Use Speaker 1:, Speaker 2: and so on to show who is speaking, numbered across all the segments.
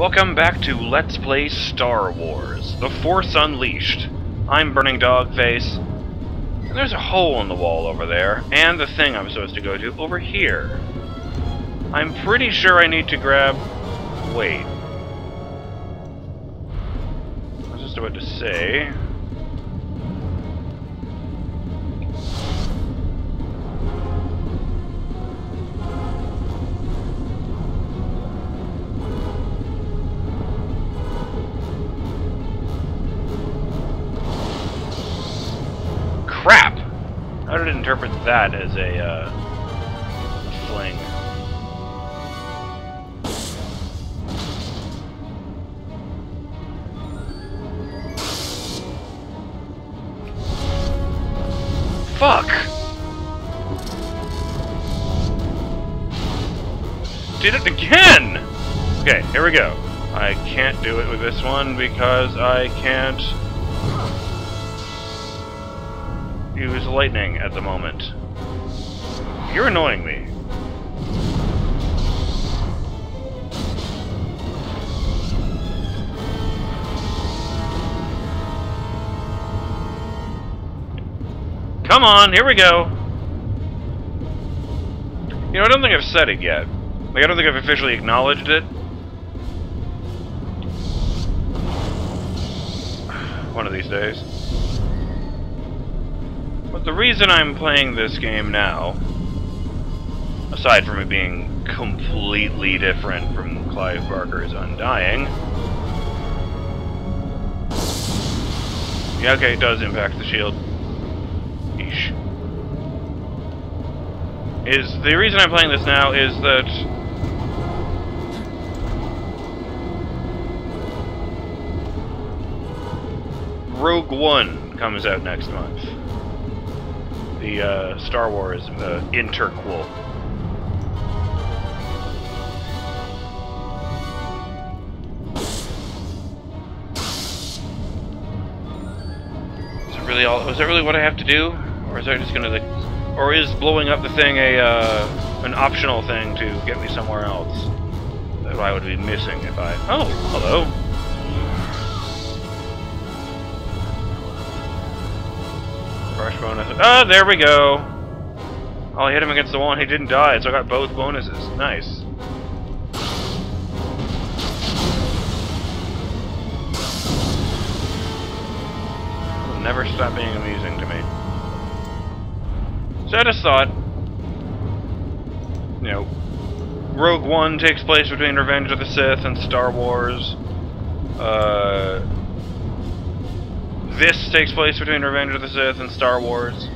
Speaker 1: Welcome back to Let's Play Star Wars, The Force Unleashed. I'm Burning Dogface, and there's a hole in the wall over there, and the thing I'm supposed to go to over here. I'm pretty sure I need to grab... Wait. I was just about to say... It interpret that as a, uh, fling? Fuck! Did it again! Okay, here we go. I can't do it with this one because I can't use lightning at the moment. You're annoying me. Come on, here we go. You know, I don't think I've said it yet. Like, I don't think I've officially acknowledged it. One of these days. But the reason I'm playing this game now, aside from it being completely different from Clive Barker's Undying, yeah, okay, it does impact the shield. Eesh. Is the reason I'm playing this now is that Rogue One comes out next month the uh, Star Wars uh, interquel. Is it really all? Is that really what I have to do, or is that just gonna like, or is blowing up the thing a uh, an optional thing to get me somewhere else that I would be missing if I? Oh, hello. Bonus. Ah, there we go! Oh, I hit him against the wall and he didn't die, so I got both bonuses. Nice. Will never stop being amusing to me. So I just thought, you know, Rogue One takes place between Revenge of the Sith and Star Wars. Uh, this takes place between Revenge of the Sith and Star Wars.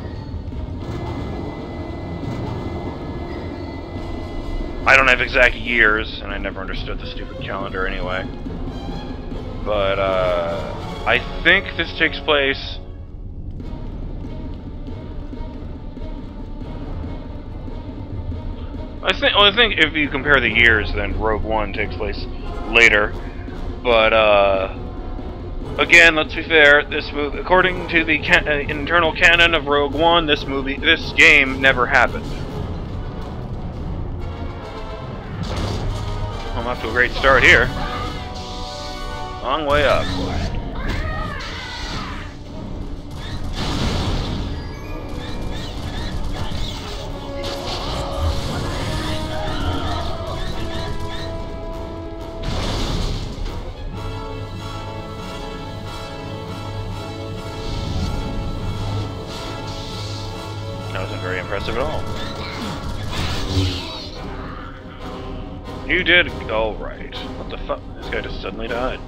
Speaker 1: I don't have exact years, and I never understood the stupid calendar anyway. But, uh, I think this takes place... I think, well, I think if you compare the years, then Rogue One takes place later. But, uh... Again, let's be fair. This movie, according to the uh, internal canon of Rogue One, this movie, this game never happened. I'm off to a great start here. Long way up. That impressive at all. You did alright. What the fuck? This guy just suddenly died.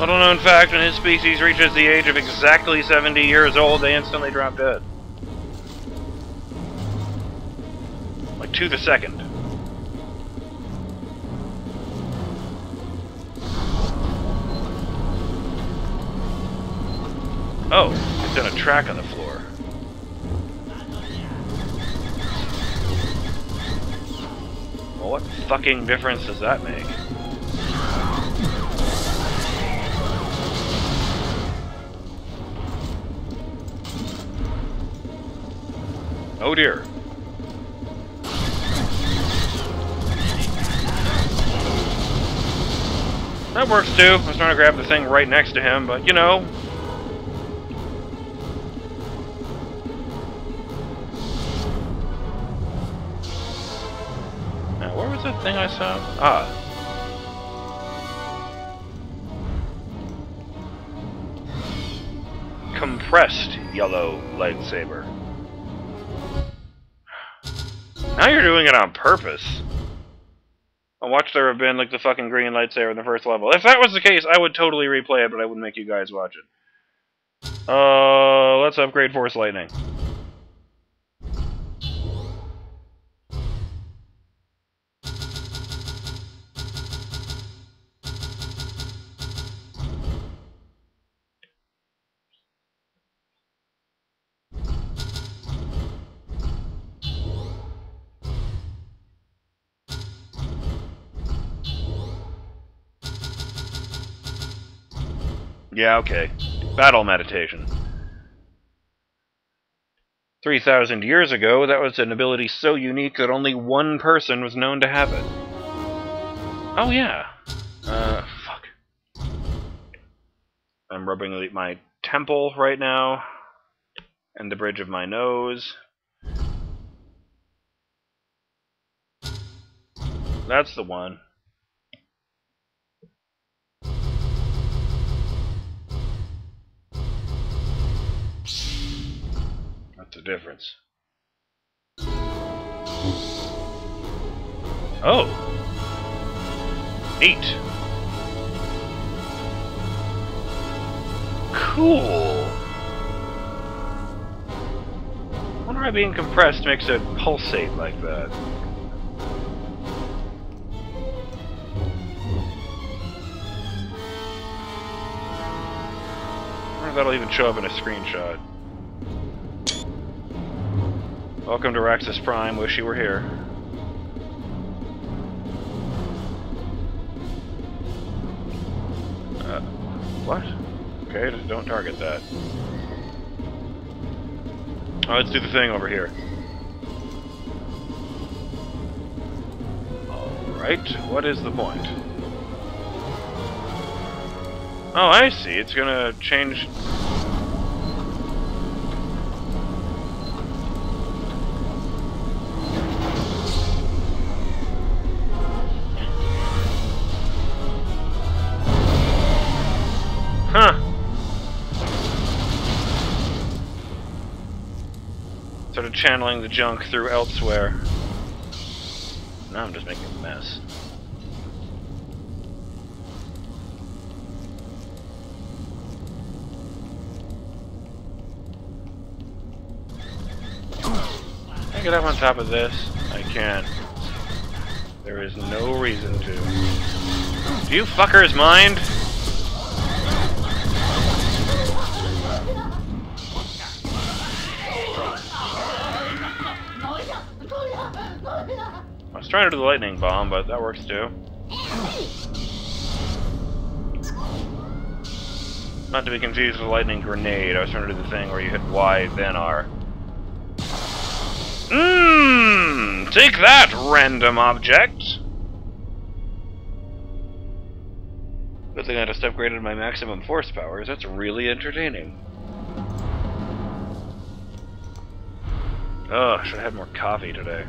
Speaker 1: Little known fact, when his species reaches the age of exactly 70 years old, they instantly drop dead. Like to the second. Oh, track on the floor. Well, what fucking difference does that make? Oh dear. That works too. I was trying to grab the thing right next to him, but you know, was the thing I saw? Ah. Compressed yellow lightsaber. Now you're doing it on purpose. I watched there have been like the fucking green lightsaber in the first level. If that was the case, I would totally replay it, but I wouldn't make you guys watch it. Uh, let's upgrade Force Lightning. Yeah, okay. Battle meditation. 3,000 years ago, that was an ability so unique that only one person was known to have it. Oh, yeah. Uh, fuck. I'm rubbing my temple right now, and the bridge of my nose. That's the one. The difference? Oh! Neat! Cool! I wonder why being compressed makes it pulsate like that. I wonder if that'll even show up in a screenshot. Welcome to Raxus Prime. Wish you were here. Uh, what? Okay, don't target that. Oh, let's do the thing over here. Alright, what is the point? Oh, I see. It's gonna change channeling the junk through elsewhere. Now I'm just making a mess. Can I get up on top of this? I can't. There is no reason to. Do you fuckers mind? Trying to do the lightning bomb, but that works too. Not to be confused with lightning grenade. I was trying to do the thing where you hit Y, then R. Mmm! Take that, random object! Good thing I just upgraded my maximum force powers. That's really entertaining. Oh, should have had more coffee today.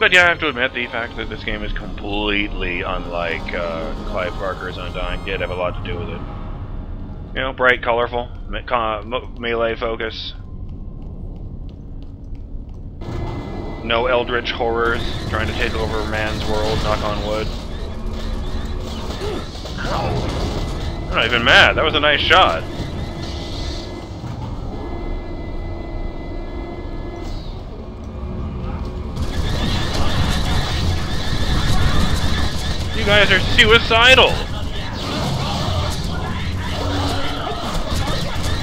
Speaker 1: But yeah, I have to admit, the fact that this game is completely unlike uh, Clive Barker's Undying did have a lot to do with it. You know, bright, colorful, me melee focus. No eldritch horrors trying to take over man's world, knock on wood. I'm not even mad, that was a nice shot. Guys are suicidal!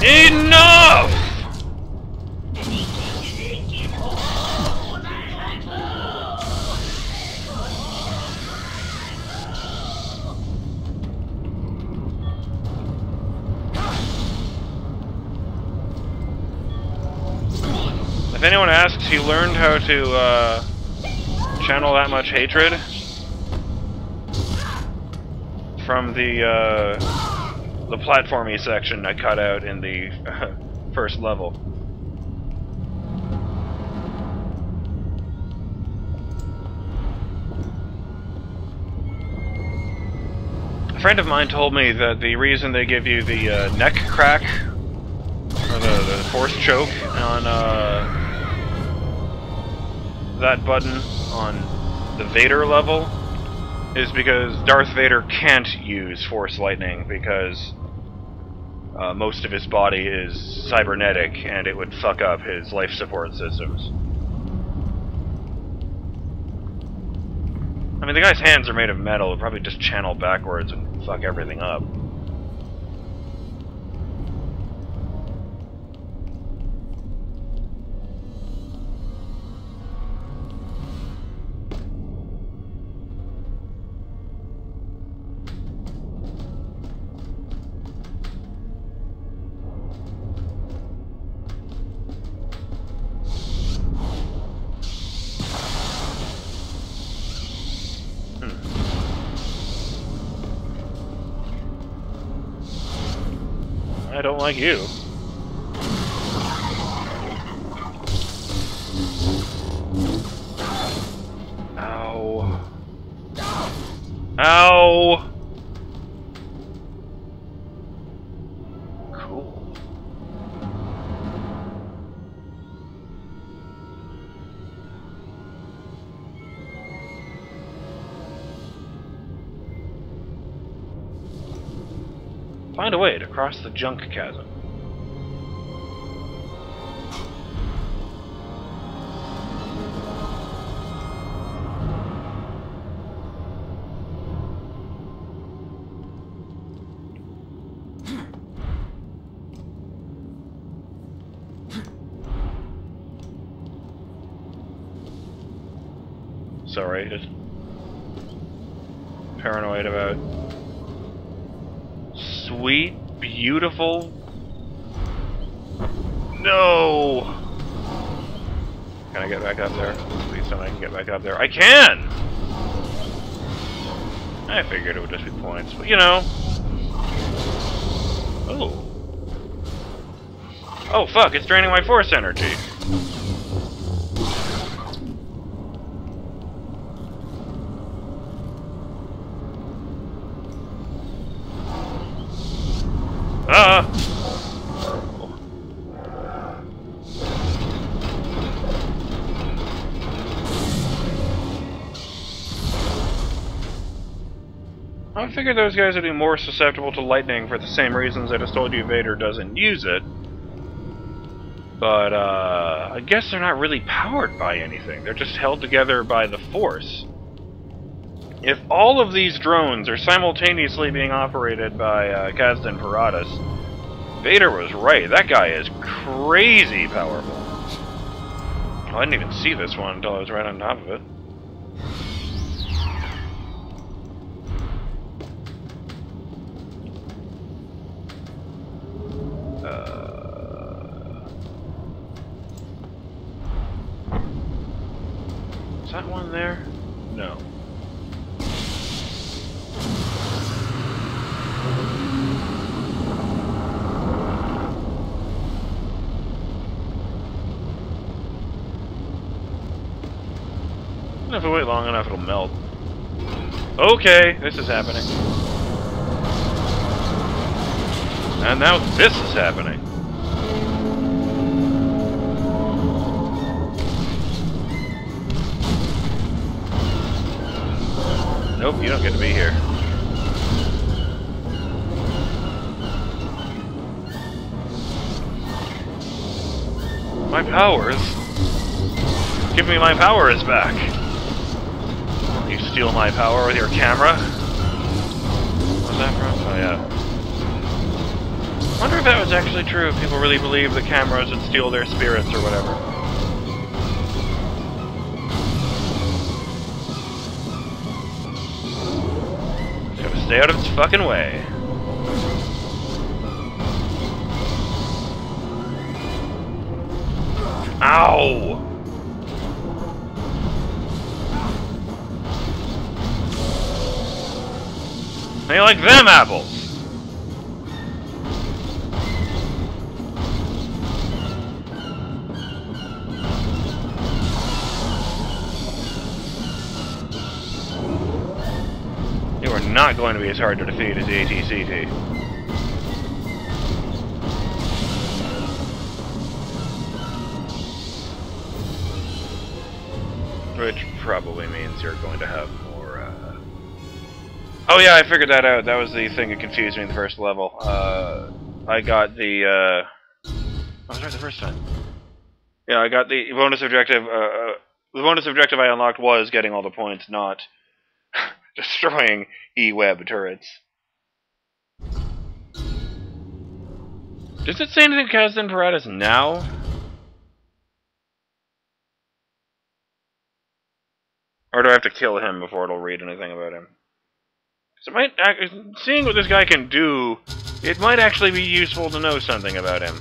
Speaker 1: Enough! If anyone asks, he learned how to uh, channel that much hatred from the uh, the platformy section I cut out in the uh, first level. A friend of mine told me that the reason they give you the uh, neck crack, or the, the force choke on uh, that button on the Vader level is because Darth Vader can't use Force Lightning because uh, most of his body is cybernetic and it would fuck up his life support systems. I mean, the guy's hands are made of metal. He'll probably just channel backwards and fuck everything up. I don't like you. Find a way to cross the junk chasm. Sorry, just paranoid about sweet, beautiful. No! Can I get back up there? Please tell me I can get back up there. I can! I figured it would just be points, but you know. Oh. Oh fuck, it's draining my force energy. Those guys would be more susceptible to lightning for the same reasons I just told you Vader doesn't use it. But, uh, I guess they're not really powered by anything. They're just held together by the Force. If all of these drones are simultaneously being operated by uh, Kazdan Paratus, Vader was right. That guy is crazy powerful. I didn't even see this one until I was right on top of it. Uh, is that one there? No. And if we wait long enough, it'll melt. Okay, this is happening. And now this is happening. Nope, you don't get to be here. My powers? Give me my powers back! You steal my power with your camera? What's that from? Oh yeah. wonder if that was actually true, if people really believe the cameras would steal their spirits or whatever. It's gotta stay out of its fucking way. Ow! They like them apples! You are not going to be as hard to defeat as the AT-ST. Which probably means you're going to have. Oh yeah, I figured that out. That was the thing that confused me in the first level. Uh, I got the, uh... I was right the first time. Yeah, I got the bonus objective, uh, uh, the bonus objective I unlocked was getting all the points, not destroying E-web turrets. Does it say anything Kazdan Paratus now? Or do I have to kill him before it'll read anything about him? So might, seeing what this guy can do, it might actually be useful to know something about him.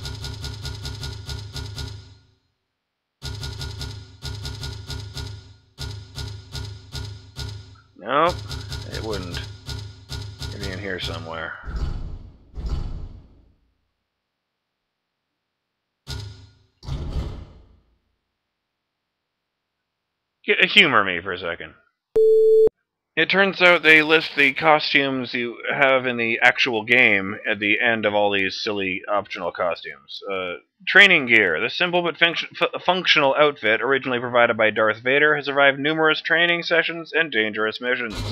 Speaker 1: Nope, it wouldn't. Maybe in here somewhere. Humor me for a second. It turns out they list the costumes you have in the actual game at the end of all these silly optional costumes. Uh, training gear. The simple but func functional outfit, originally provided by Darth Vader, has survived numerous training sessions and dangerous missions.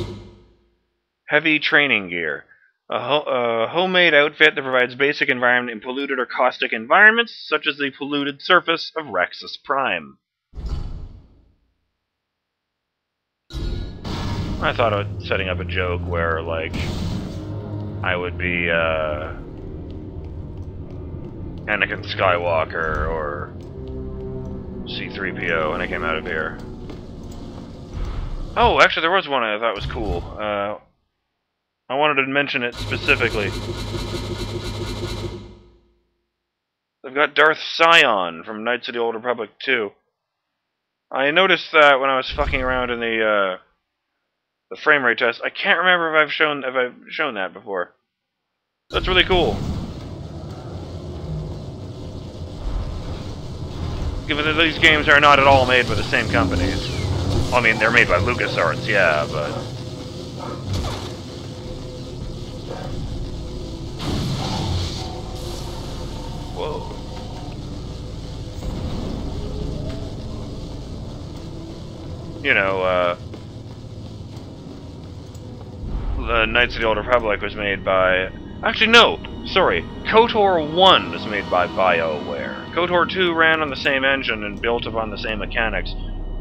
Speaker 1: Heavy training gear. A, ho a homemade outfit that provides basic environment in polluted or caustic environments, such as the polluted surface of Raxus Prime. I thought of setting up a joke where, like, I would be, uh, Anakin Skywalker or C-3PO and I came out of here. Oh, actually there was one I thought was cool. Uh, I wanted to mention it specifically. They've got Darth Sion from Knights of the Old Republic 2. I noticed that when I was fucking around in the, uh, the frame rate test. I can't remember if I've shown if I've shown that before. That's really cool. Given that these games are not at all made by the same companies. I mean, they're made by LucasArts, yeah, but... Whoa. You know, uh the Knights of the Old Republic was made by... Actually, no! Sorry. KOTOR 1 was made by BioWare. KOTOR 2 ran on the same engine and built upon the same mechanics,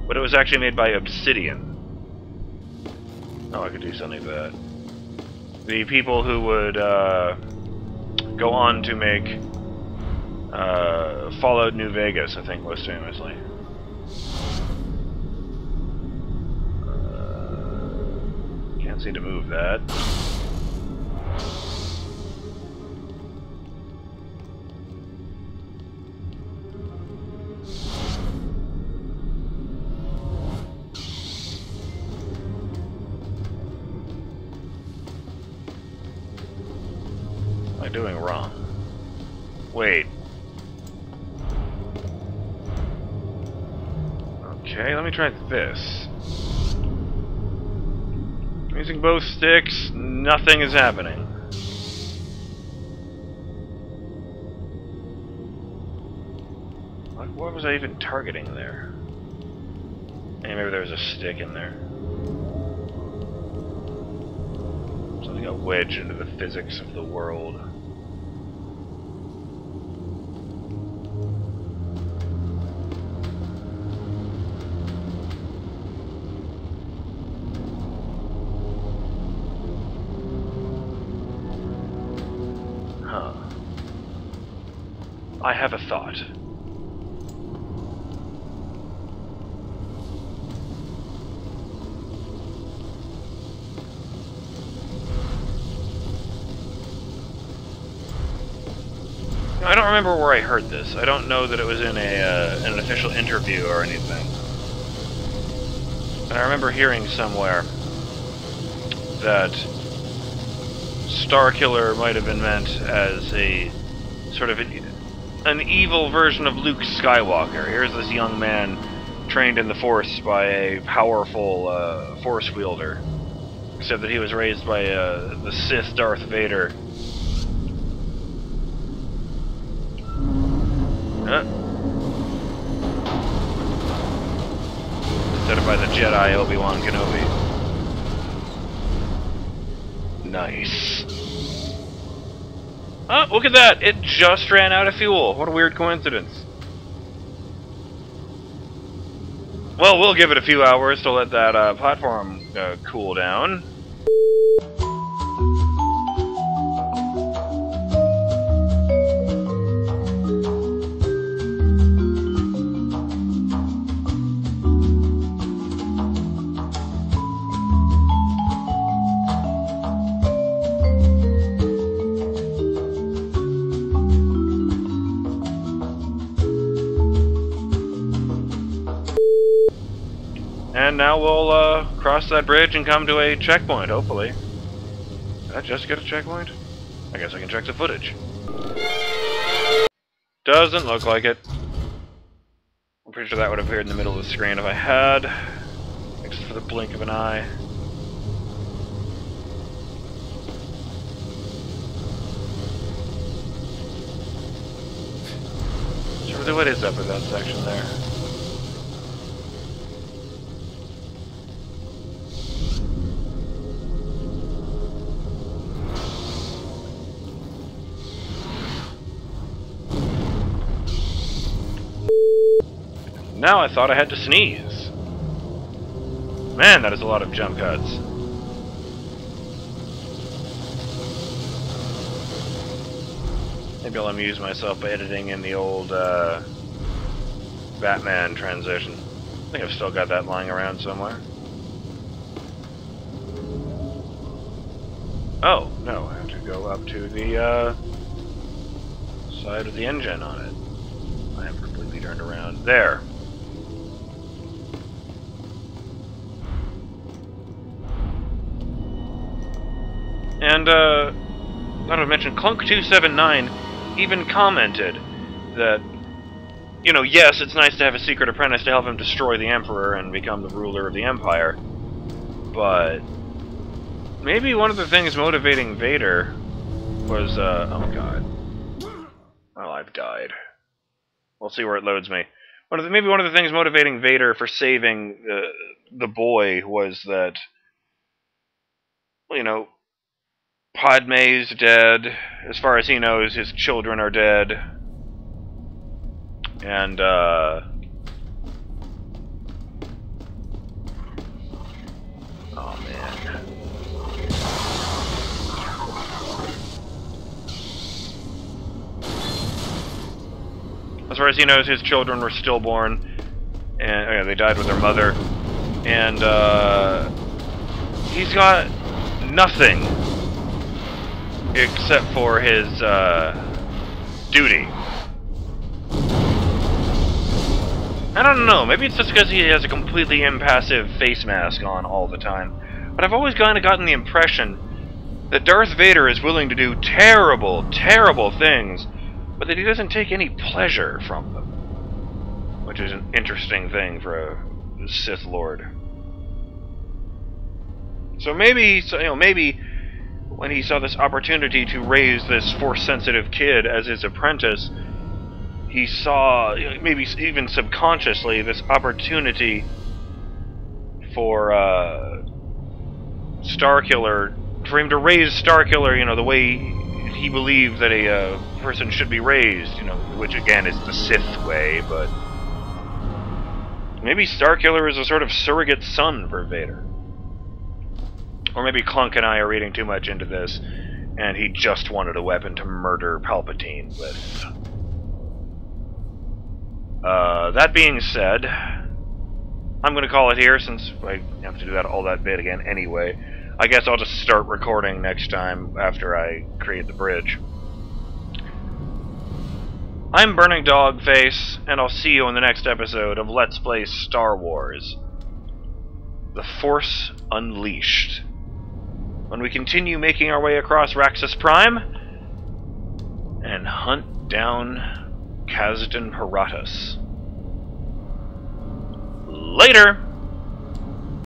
Speaker 1: but it was actually made by Obsidian. Oh, I could do something with that. The people who would uh, go on to make uh, Fallout New Vegas, I think, most famously. Seem to move that. am I doing wrong? Wait. Okay, let me try this. Using both sticks, nothing is happening. What, what was I even targeting there? Hey, maybe there was a stick in there. Something got wedged into the physics of the world. Have a thought. I don't remember where I heard this. I don't know that it was in a uh, an official interview or anything. But I remember hearing somewhere that Starkiller might have been meant as a sort of an, an evil version of Luke Skywalker. Here's this young man trained in the Force by a powerful uh, Force wielder. Except that he was raised by uh, the Sith Darth Vader. Huh? Instead of by the Jedi Obi-Wan Kenobi. Nice. Oh, look at that! It just ran out of fuel. What a weird coincidence. Well, we'll give it a few hours to let that uh, platform uh, cool down. And now we'll uh, cross that bridge and come to a checkpoint, hopefully. Did I just get a checkpoint? I guess I can check the footage. Doesn't look like it. I'm pretty sure that would have appeared in the middle of the screen if I had. Except for the blink of an eye. So really what is up with that section there? Now I thought I had to sneeze. Man, that is a lot of jump cuts. Maybe I'll amuse myself by editing in the old uh, Batman transition. I think I've still got that lying around somewhere. Oh, no, I have to go up to the uh, side of the engine on it. I am completely turned around. There. And, uh, not to mention, Clunk279 even commented that, you know, yes, it's nice to have a secret apprentice to help him destroy the Emperor and become the ruler of the Empire, but maybe one of the things motivating Vader was, uh, oh god. Well, I've died. We'll see where it loads me. One of the, maybe one of the things motivating Vader for saving the, the boy was that, you know, Padme's dead. As far as he knows, his children are dead. And, uh... Oh, man. As far as he knows, his children were stillborn. And, oh yeah, they died with their mother. And, uh... He's got nothing except for his uh, duty. I don't know, maybe it's just because he has a completely impassive face mask on all the time. But I've always kind of gotten the impression that Darth Vader is willing to do terrible, terrible things, but that he doesn't take any pleasure from them. Which is an interesting thing for a Sith Lord. So maybe, you know, maybe when he saw this opportunity to raise this force-sensitive kid as his apprentice, he saw, maybe even subconsciously, this opportunity for uh, Starkiller, for him to raise Starkiller, you know, the way he believed that a uh, person should be raised, you know, which again is the Sith way, but maybe Starkiller is a sort of surrogate son for Vader. Or maybe Clunk and I are reading too much into this, and he just wanted a weapon to murder Palpatine with. Uh, that being said, I'm going to call it here since I have to do that all that bit again anyway. I guess I'll just start recording next time after I create the bridge. I'm Burning Dog Face, and I'll see you in the next episode of Let's Play Star Wars. The Force Unleashed. When we continue making our way across Raxus Prime and hunt down Kazdan Paratus. Later!